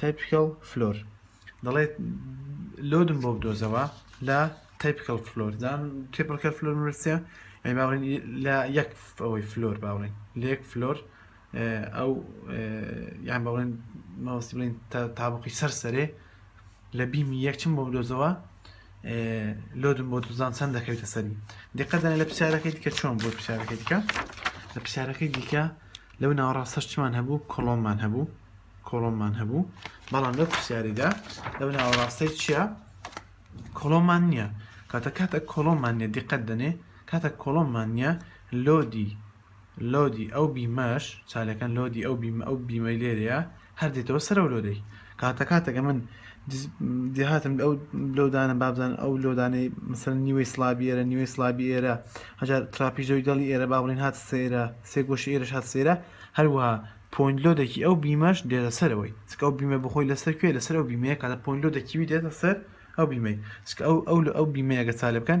تایپیکەڵ فلۆر دەڵێت لۆدم بۆ بدۆزەوە لە تایپیکەڵ فلۆر دام تێپڕکە فلۆر مرسیە ئەی باڵێن لە یەک ئەوەی فلۆر باڵێن لێک فلۆر ئەو یان بەڵێن ماوەست بڵێن تابقی سەر سەرێ لە بیمی یەکچم بۆ بدۆزەوە لۆدم بۆ دوزان چەند دەکەوێتە سەری دقەدان لە پرسیارەکەی دیکە چۆن بۆ پرسیارەکەی دیکە لە پرسیارەکەی دیکە لەو ناوەڕاستەش چمان هەبوو کۆڵۆممان هەبوو کۆڵۆممان هەبوو بەڵام لەو پرسیاریدا لەو ناوەڕاستەی چییە کۆڵۆمان نییە کاتە کاتە کۆڵۆمان نیە دیقەت دەنێ کاتە کۆڵۆمان نیە لۆدی لۆدی ئەو بیمەش چالەکان لۆدی ئەو بیمە ئەو بیمەی لێرەیە هەر دێتەوە سەرەوە لۆ دەی کاتە کاتەکە من دێهاتم ئەو لۆدانە بابزان ئەو لۆدانەی مسەر نیوەی سلابی ئێرە نیوەی سلابی ئێرە هەجار تراپیزۆی دڵی ئێرە باڵین هات سێرە سێ گۆشی ئێرە هات سێرە هەروەها پۆینت لۆ دەکی ئەو بیمەش دێتە سەرەوەی سکە ئەو بیمە بخۆی لەسەر کوێ لەسەر ئەو بیمەیە کاتە پۆین لۆ دەکیوی دێتە سەر ئەو بیمەی سکە ئەو ئەو لە ئەو بیمەیەگە چالە بکەن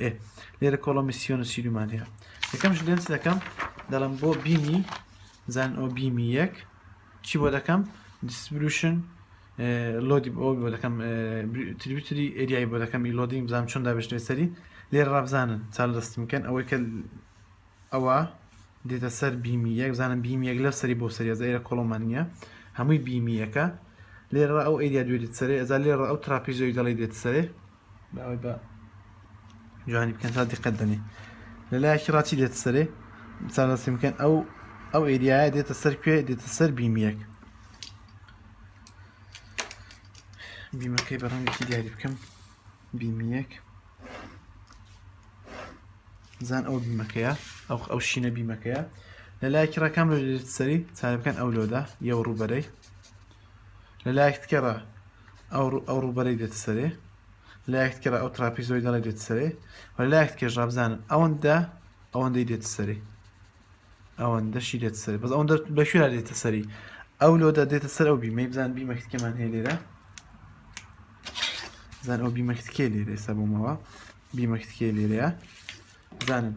ئێ لێرە کۆڵۆمیسیۆن و سیدومان هەیە یەکەمش لێنس دەکەم دەڵم بۆ بیمی زان ئەو بیمی یەک چی بۆ دەکەم دیسبروشن لۆدی ئەو بۆ دەکەم تریبیتری ئەریایی بۆ دەکەم ئی لۆدیم بزان چۆن دابشتێ سەری لێر ڕابزانن چال دەستم بکەن ئەوەی کە ئەوە دێتە سەر بیمی یەک بزانم بیمی یەک لەو سەری بۆ سەری ئەزایرە کۆڵۆمان نییە هەمووی بیمی یەکە لێرە ئەو ئەیدیا دوێت سەرێ ئەزا لێڕ ئەو تراپیزۆی دەڵی دێت سەرێ باوەی بە جوانی بکەن تا دیقەت دەنێ لە لایەکی ڕاتی دێت سەرێ چارەسی بکەن ئەو ئەو ئێریایە دێتە سەر کوێ دێتە سەر بیمیەک بیمەکەی بە ڕەنگێکی دیاری بکەم بیمیەک زان ئەو بیمەکەیە ئەو ئەو شینە بیمەکەیە لە لایەکی ڕەکەم لە سەری چارە بکەن ئەو لۆدا یە ڕووبەرەی لە لایەک تکەڕە ئەو ڕوبەرەی دێت سەرێ لایەک تکەرە ئەو تراپیزۆی دەڵێ دێت سەرێ و لایەک کێش ڕابزانن ئەوەندە ئەوەندەی دێت سەری ئەوەن دەشی دێت سەر بەس ئەوەندە بەشوێرا دێتە سەری ئەو لۆدا دێتە سەر ئەو بیمەی بزان بیمەکتکەمان هەیە لێرە زان ئەو بیمەکتکێ لێرە سەبوومەوە بیمەکتکێ لێرەیە زانم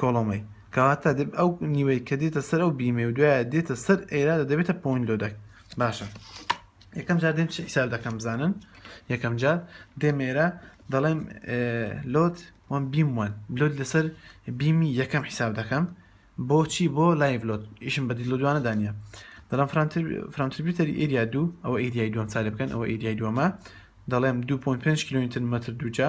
کۆڵۆمەی کەواتە دەب ئەو نیوەی کە دێتە سەر ئەو بیمێ و دوایە دێتە سەر ئێرا دە دەبێتە پوین لۆدەک باشە یەکەم جار دێم حیساب دەکەم بزانن یەکەم جار دێمێرە دەڵێم لۆت وان بیم وان لۆت لەسەر بیمی یەکەم حیساب دەکەم بۆچی بۆ لایڤ لۆت ئیشم بەدی لە دوانە دانە دەڵم فرانتربیتەری ئێریا دوو ئەوە ئێریای دوم چارە بکەن ئەوە ئێریای دووەمە دەڵێم 2.5 کیلومتر متر دووجا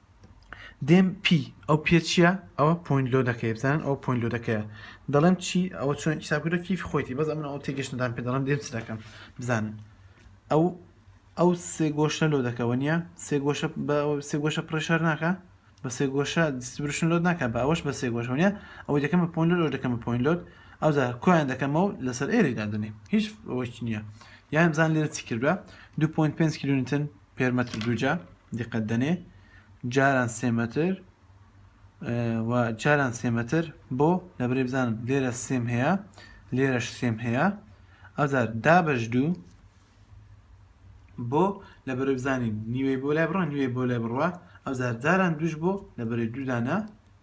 دێم پی ئەو پێ چییە ئەوە پوین لۆ دەکەی بزانن ئەو پوین لۆ دەکەیە دەڵێم چی ئەوە چۆن حسابکردۆ کیفی خۆیتی بەس ئەمن ئەو تێگەشتدان پێ دەڵم دێم چ دەکەم بزانن ئەو ئەو سێ گۆشە لۆ دەکەوە نیە سێ گۆشە بە سێ گۆشە پرشار ناکە بە سێ گۆشە دیستبرشن لۆ ناکە بە ئەوەش بە سێ گۆشە نیە ئەو دەکەم بە پوین لۆ دەکەم بە پوین لۆت ئەودا کۆیان دەکەمەوە لەسەر ئێری دادنی هیچ ئەوەی نییە یان بزان لێرە چی کردوە 2.5 کیلوتن پێر مەتر دووجا دیقەت دەنێ جاران سێ مەتر و جاران سێ مەتر بۆ لە برێ بزانن لێرە سێم هەیە لێرەش سێم هەیە ئەوزار دابش دوو بۆ لە بەرە بزانین نیوەی بۆ لای بڕە نیوەی بۆ لای بڕە ئەوزار جاران دوش بۆ لە بەرەی دوودانە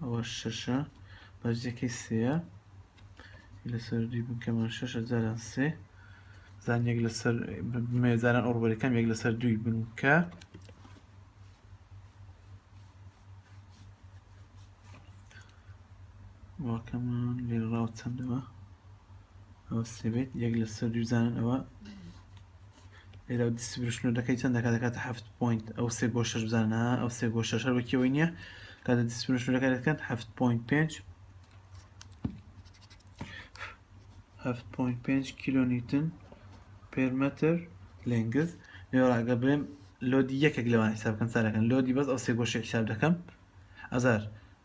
ئەوە شەشە بەرزیەکەی سێە لەسەر دی بکەمە شەشە جاران سێ زان یەک لەسەر مێزاران ئۆڕبەرەکەم یەک لەسەر دووی بنکە واکەمان لێ ڕاو چەندەوە ئەوە سێبێت یەک لەسەر دووزانن ئەوە لێرە دیستریبیوشنەر دەکەی چەند دەکات دەکاتە هەفت پوینت ئەو سێ گۆشەش بزانە ئەو سێ گۆشەش هەر بەکیەوەی نییە کاتە دیستریبیوشنەر دەکات دەکەن هەفت پوینت پێنج هەفت پوینت پێنج کیلۆ نیوتن پێرمەتر لێنگز لێڕاگە بڵێم لۆدی یەکێک لەوان حساب بکەن سارەکەن لۆدی بەس ئەو سێ گۆشە حساب دەکەم ئەزار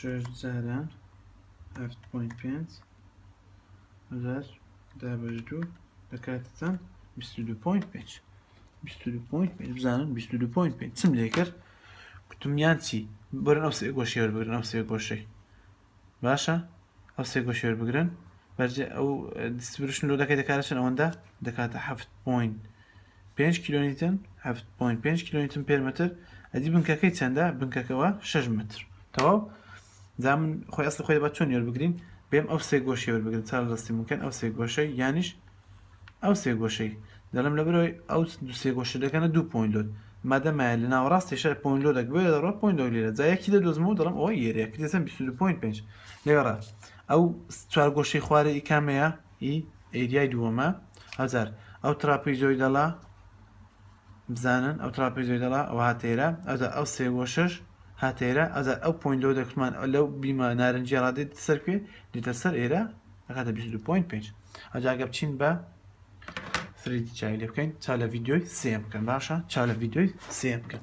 شەش جاران هەفت پۆین پێنج هەزار دابش دوو دەکاتە چەند بیست دوو پۆین پێنج بیست دوو پۆین پێنج بزانن بیست دوو پۆین پێنج چم لێ کرد کوتمیان چی بەرن ئەو سێ گۆشی هەر بگرن ئەو سێ گۆشەی باشە ئەو سێ گۆشی وەربگرن بەرجێ ئەو دستبرشن لۆ دەکەی دەکارە چەند ئەوەندە دەکاتە هەفت پوین پێنج کیلۆنیتن هەفت پوین پێنج کیلۆنیتن پێر متر ئەدی بنکەکەی چەندە بنکەکەەوە شش متر تەواو دا من خۆی ئەسڵ خۆی بە چۆن یۆر بگرین بێم ئەو سێ گۆشی وەربگرن چار دەستی ممکن ئەو سێ گۆشەی یانیش ئەو سێ گۆشەی دەڵێم لەبەر ئەوەی ئەو دوو سێ گۆشە دەکەنە دوو پۆین لۆد مادە مایە لە ناوەڕاستی شار پۆین لۆدەک بۆیە دەڕۆ پۆین لۆ لێرە جا یەکی دەدۆزمەوە دەڵێم ئەوە یەرە یەکی دەسم بیست و دوو پۆین پێنج لێرە ئەو چوار گۆشەی خوارە ئی کامەیە ئی ئێریای دووەمە هەزار ئەو تراپی زۆی دەڵا بزانن ئەو تراپی زۆی دەڵا ئەو هاتێرە ئەزا ئەو سێ گۆشەش هاتێرە ئەزا ئەو پۆین لۆ دەکتمان لەو بیمە نارنجی ڕادێت سەر کوێ دێتە سەر ئێرە ئەکاتە بیست و دوو پۆینت پێنج ئەجا گە بچین بە فریدی چاوی لێ بکەین چا لە ڤیددیۆی سێ بکەن باشە چا لە ڤیددیۆی سێ بکەن